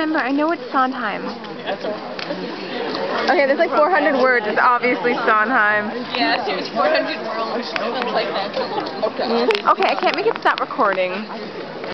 remember. I know it's Sondheim. Okay, there's like 400 words. It's obviously Sondheim. Yeah, it's 400 words. Okay. Okay, I can't make it stop recording.